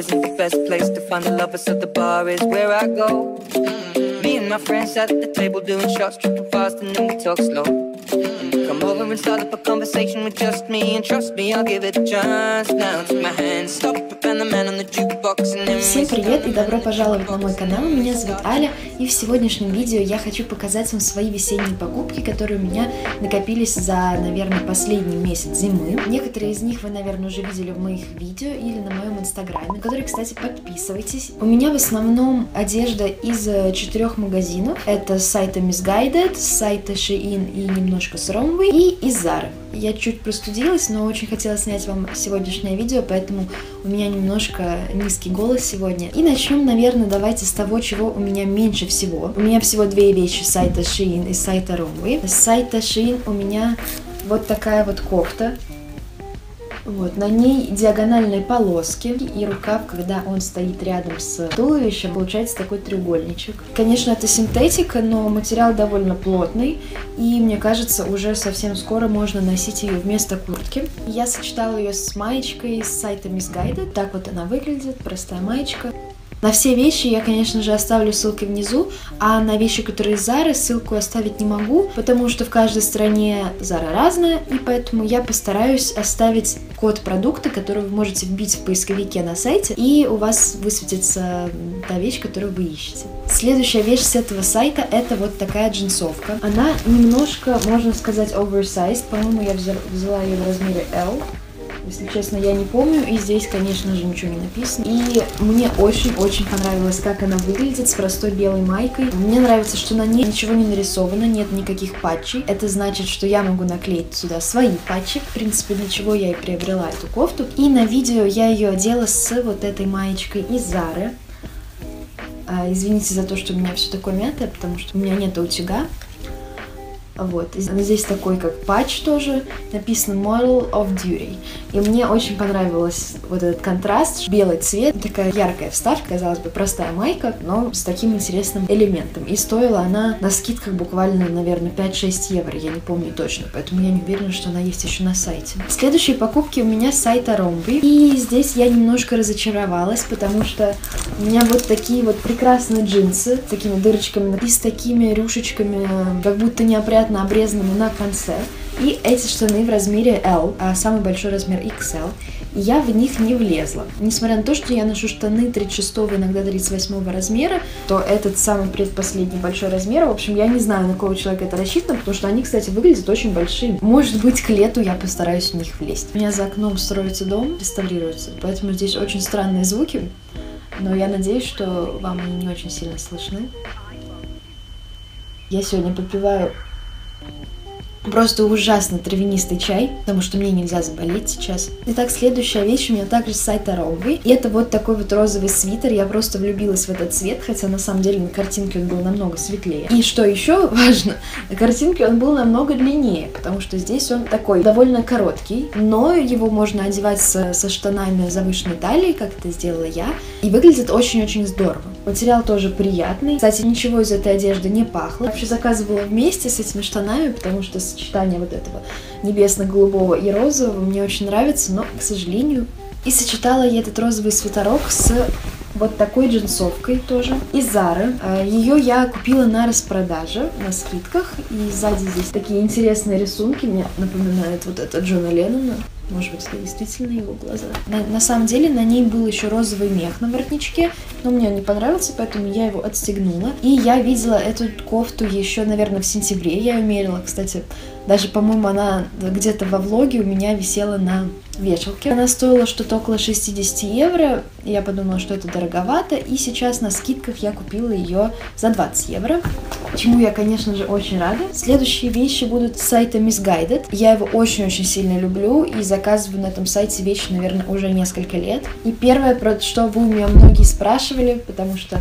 isn't the best place to find the lovers, so the bar is where I go. Me and my friends at the table doing shots, tripping fast, and then we talk slow. Come over and start up a conversation with just me, and trust me, I'll give it a chance. Now take my hand, stop, and the man on the jukebox, and then Всем привет и добро пожаловать на мой канал. Меня зовут Аля, и в сегодняшнем видео я хочу показать вам свои весенние покупки, которые у меня накопились за, наверное, последний месяц зимы. Некоторые из них вы, наверное, уже видели в моих видео или на моем инстаграме, на который, кстати, подписывайтесь. У меня в основном одежда из э, четырех магазинов. Это с сайта Misguided, с сайта Shein и немножко с Romway, и из. Я чуть простудилась, но очень хотела снять вам сегодняшнее видео, поэтому у меня немножко низкий голос сегодня. И начнем, наверное, давайте с того, чего у меня меньше всего. У меня всего две вещи с сайта Shein и сайта Romway. С сайта Shein у меня вот такая вот кофта. Вот, на ней диагональные полоски и рукав, когда он стоит рядом с туловищем, получается такой треугольничек. Конечно, это синтетика, но материал довольно плотный, и мне кажется, уже совсем скоро можно носить ее вместо куртки. Я сочетала ее с маечкой с сайта Miss Guided. Так вот она выглядит, простая маечка. На все вещи я, конечно же, оставлю ссылки внизу, а на вещи, которые из Зары, ссылку оставить не могу, потому что в каждой стране Зара разная, и поэтому я постараюсь оставить код продукта, который вы можете вбить в поисковике на сайте, и у вас высветится та вещь, которую вы ищете. Следующая вещь с этого сайта это вот такая джинсовка. Она немножко, можно сказать, oversized. По-моему, я взяла ее в размере L. Если честно, я не помню, и здесь, конечно же, ничего не написано. И мне очень-очень понравилось, как она выглядит с простой белой майкой. Мне нравится, что на ней ничего не нарисовано, нет никаких патчей. Это значит, что я могу наклеить сюда свои патчи, в принципе, для чего я и приобрела эту кофту. И на видео я ее одела с вот этой маечкой из Зары. Извините за то, что у меня все такое мятое, потому что у меня нет утюга. Вот. Здесь такой как патч тоже, написано Model of Duty. И мне очень понравилось вот этот контраст, белый цвет, такая яркая вставка, казалось бы, простая майка, но с таким интересным элементом. И стоила она на скидках буквально, наверное, 5-6 евро, я не помню точно, поэтому я не уверена, что она есть еще на сайте. Следующие покупки у меня с сайта Rombi. И здесь я немножко разочаровалась, потому что у меня вот такие вот прекрасные джинсы с такими дырочками и с такими рюшечками, как будто неопрятно аккуратно обрезанными на конце. И эти штаны в размере L, а самый большой размер XL. Я в них не влезла. Несмотря на то, что я ношу штаны 36 иногда 38 размера, то этот самый предпоследний большой размер, в общем, я не знаю, на какого человека это рассчитано, потому что они, кстати, выглядят очень большими. Может быть, к лету я постараюсь в них влезть. У меня за окном строится дом, реставрируется, поэтому здесь очень странные звуки, но я надеюсь, что вам они не очень сильно слышны. Я сегодня попиваю Просто ужасно травянистый чай, потому что мне нельзя заболеть сейчас. Итак, следующая вещь у меня также с сайта Rowy. И это вот такой вот розовый свитер. Я просто влюбилась в этот цвет, хотя на самом деле на картинке он был намного светлее. И что еще важно, на картинке он был намного длиннее, потому что здесь он такой довольно короткий, но его можно одевать со, со штанами завышенной талии, как это сделала я, и выглядит очень-очень здорово. Материал тоже приятный. Кстати, ничего из этой одежды не пахло. Я вообще заказывала вместе с этими штанами, потому что сочетание вот этого небесно-голубого и розового мне очень нравится, но, к сожалению, и сочетала я этот розовый свитерок с вот такой джинсовкой тоже из Зары. А, Ее я купила на распродаже, на скидках. И сзади здесь такие интересные рисунки. Мне напоминает вот это Джона Леннона. Может быть, это действительно его глаза. На, на самом деле на ней был еще розовый мех на воротничке, но мне он не понравился, поэтому я его отстегнула. И я видела эту кофту еще, наверное, в сентябре. Я ее мерила, кстати, даже, по-моему, она где-то во влоге у меня висела на вешалке. Она стоила что-то около 60 евро. Я подумала, что это дороговато. И сейчас на скидках я купила ее за 20 евро. Чему я, конечно же, очень рада. Следующие вещи будут с сайта Misguided. Я его очень-очень сильно люблю и заказываю на этом сайте вещи, наверное, уже несколько лет. И первое, про что вы у меня многие спрашивали, потому что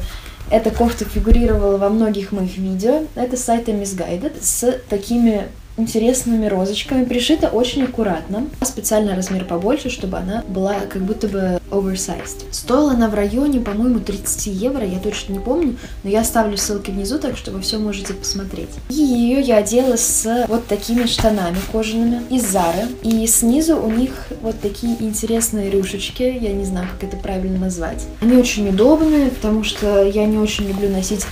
эта кофта фигурировала во многих моих видео. Это сайта Misguided с такими интересными розочками, пришита очень аккуратно. Специально размер побольше, чтобы она была как будто бы oversized. Стоила она в районе, по-моему, 30 евро, я точно не помню, но я оставлю ссылки внизу, так что вы все можете посмотреть. И ее я одела с вот такими штанами кожаными из Зары. И снизу у них вот такие интересные рюшечки, я не знаю, как это правильно назвать. Они очень удобные, потому что я не очень люблю носить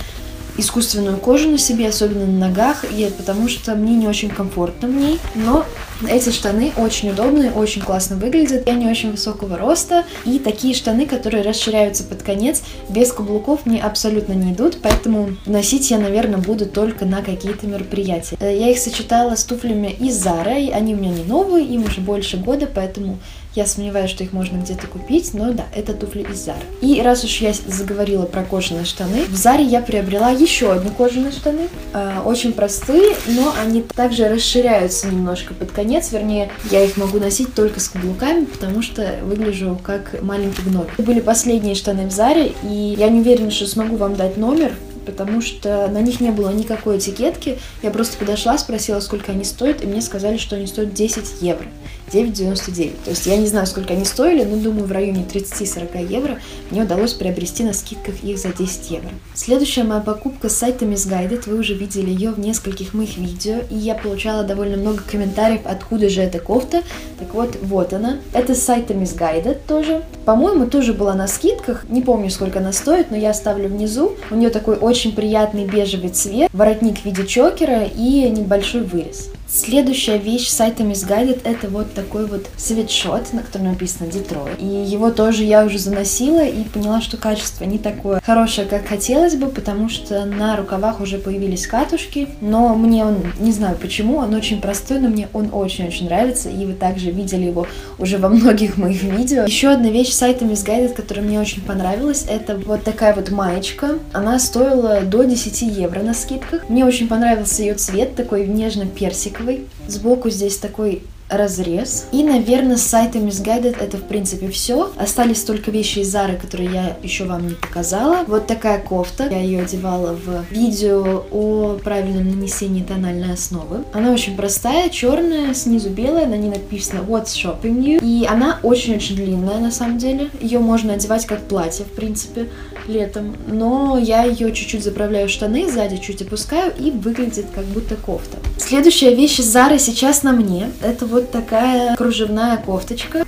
искусственную кожу на себе, особенно на ногах, и потому что мне не очень комфортно в ней, но эти штаны очень удобные, очень классно выглядят. Я не очень высокого роста, и такие штаны, которые расширяются под конец, без каблуков мне абсолютно не идут, поэтому носить я, наверное, буду только на какие-то мероприятия. Э, я их сочетала с туфлями из Zara, они у меня не новые, им уже больше года, поэтому я сомневаюсь, что их можно где-то купить, но да, это туфли из Zara. И раз уж я заговорила про кожаные штаны, в Заре я приобрела еще одни кожаные штаны. Э, очень простые, но они также расширяются немножко под конец. Вернее, я их могу носить только с каблуками, потому что выгляжу как маленький гной. Это были последние штаны в Заре, и я не уверена, что смогу вам дать номер, потому что на них не было никакой этикетки. Я просто подошла, спросила, сколько они стоят, и мне сказали, что они стоят 10 евро. 9,99. То есть я не знаю, сколько они стоили, но думаю, в районе 30-40 евро мне удалось приобрести на скидках их за 10 евро. Следующая моя покупка с сайта Miss Guided, вы уже видели ее в нескольких моих видео, и я получала довольно много комментариев, откуда же эта кофта. Так вот, вот она. Это с сайта Miss Guided тоже. По-моему, тоже была на скидках, не помню, сколько она стоит, но я оставлю внизу. У нее такой очень приятный бежевый цвет, воротник в виде чокера и небольшой вырез. Следующая вещь сайта Miss Guided это вот такой вот свитшот, на котором написано Детройт. И его тоже я уже заносила и поняла, что качество не такое хорошее, как хотелось бы, потому что на рукавах уже появились катушки. Но мне он, не знаю почему, он очень простой, но мне он очень-очень нравится. И вы также видели его уже во многих моих видео. Еще одна вещь сайта Miss Guided, которая мне очень понравилась, это вот такая вот маечка. Она стоила до 10 евро на скидках. Мне очень понравился ее цвет, такой нежно-персик пластиковый. Сбоку здесь такой разрез. И, наверное, с сайта Miss Guided это, в принципе, все. Остались только вещи из Зары, которые я еще вам не показала. Вот такая кофта. Я ее одевала в видео о правильном нанесении тональной основы. Она очень простая, черная, снизу белая, на ней написано What's Shopping You. И она очень-очень длинная, на самом деле. Ее можно одевать как платье, в принципе летом, но я ее чуть-чуть заправляю в штаны, сзади чуть опускаю и выглядит как будто кофта. Следующая вещь из Зары сейчас на мне. Это вот такая кружевная кофточка.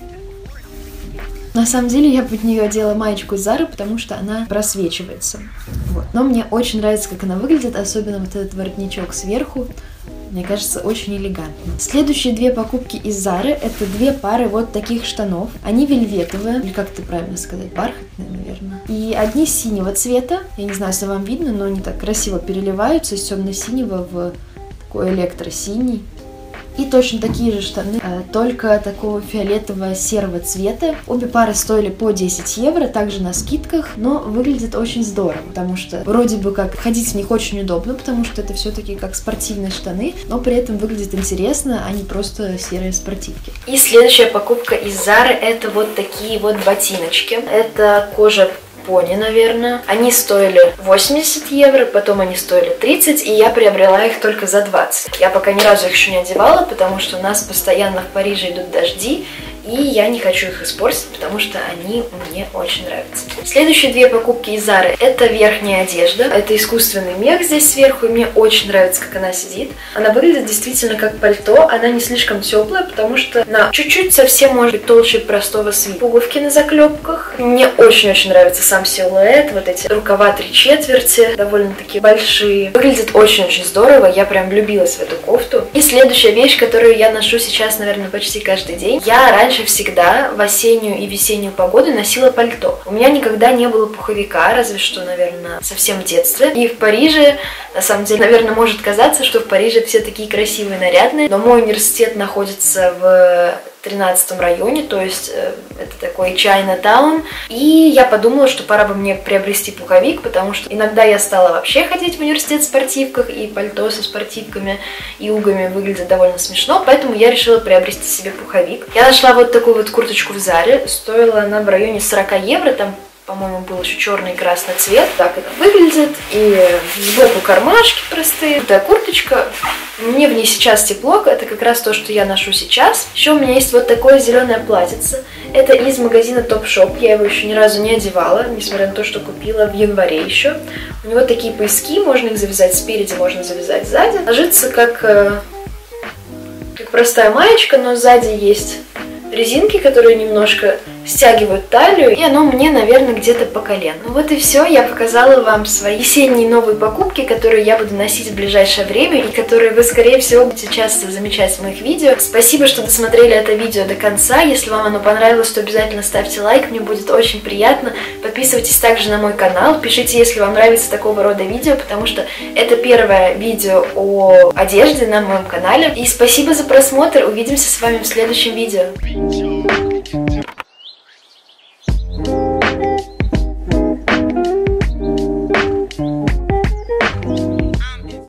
На самом деле я под нее одела маечку из Зары, потому что она просвечивается. Вот. Но мне очень нравится, как она выглядит, особенно вот этот воротничок сверху. Мне кажется, очень элегантно. Следующие две покупки из Зары это две пары вот таких штанов. Они вельветовые, или как это правильно сказать, бархатные, наверное. И одни синего цвета. Я не знаю, если вам видно, но они так красиво переливаются из темно-синего в такой электро-синий. И точно такие же штаны, э, только такого фиолетового серого цвета. Обе пары стоили по 10 евро, также на скидках, но выглядят очень здорово, потому что вроде бы как ходить в них очень удобно, потому что это все-таки как спортивные штаны, но при этом выглядит интересно, а не просто серые спортивки. И следующая покупка из Zara это вот такие вот ботиночки. Это кожа пони, наверное. Они стоили 80 евро, потом они стоили 30, и я приобрела их только за 20. Я пока ни разу их еще не одевала, потому что у нас постоянно в Париже идут дожди, и я не хочу их испортить, потому что они мне очень нравятся. Следующие две покупки из Зары это верхняя одежда. Это искусственный мех здесь сверху, и мне очень нравится, как она сидит. Она выглядит действительно как пальто, она не слишком теплая, потому что она чуть-чуть совсем может быть толще простого свита. Пуговки на заклепках. Мне очень-очень нравится сам силуэт, вот эти рукава три четверти, довольно-таки большие. Выглядит очень-очень здорово, я прям влюбилась в эту кофту. И следующая вещь, которую я ношу сейчас, наверное, почти каждый день. Я раньше раньше всегда в осеннюю и весеннюю погоду носила пальто. У меня никогда не было пуховика, разве что, наверное, совсем в детстве. И в Париже, на самом деле, наверное, может казаться, что в Париже все такие красивые, нарядные, но мой университет находится в 13 районе, то есть э, это такой Чайна-таун. И я подумала, что пора бы мне приобрести пуховик, потому что иногда я стала вообще ходить в университет в спортивках, и пальто со спортивками и угами выглядит довольно смешно, поэтому я решила приобрести себе пуховик. Я нашла вот такую вот курточку в Заре, стоила она в районе 40 евро, там по-моему, был еще черный и красный цвет. Так это выглядит. И сбоку кармашки простые. Эта курточка. Мне в ней сейчас тепло. Это как раз то, что я ношу сейчас. Еще у меня есть вот такое зеленое платьице. Это из магазина Top Shop. Я его еще ни разу не одевала, несмотря на то, что купила в январе еще. У него такие пояски, можно их завязать спереди, можно завязать сзади. Ложится как, э, как простая маечка, но сзади есть резинки, которые немножко стягивают талию, и оно мне, наверное, где-то по колен. Ну вот и все, я показала вам свои весенние новые покупки, которые я буду носить в ближайшее время, и которые вы, скорее всего, будете часто замечать в моих видео. Спасибо, что досмотрели это видео до конца. Если вам оно понравилось, то обязательно ставьте лайк, мне будет очень приятно. Подписывайтесь также на мой канал, пишите, если вам нравится такого рода видео, потому что это первое видео о одежде на моем канале. И спасибо за просмотр, увидимся с вами в следующем видео.